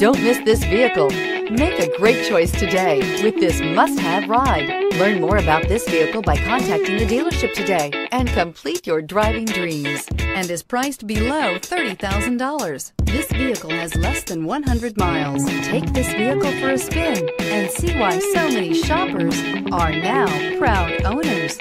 Don't miss this vehicle. Make a great choice today with this must-have ride. Learn more about this vehicle by contacting the dealership today and complete your driving dreams and is priced below $30,000. This vehicle has less than 100 miles. Take this vehicle for a spin and see why so many shoppers are now proud owners.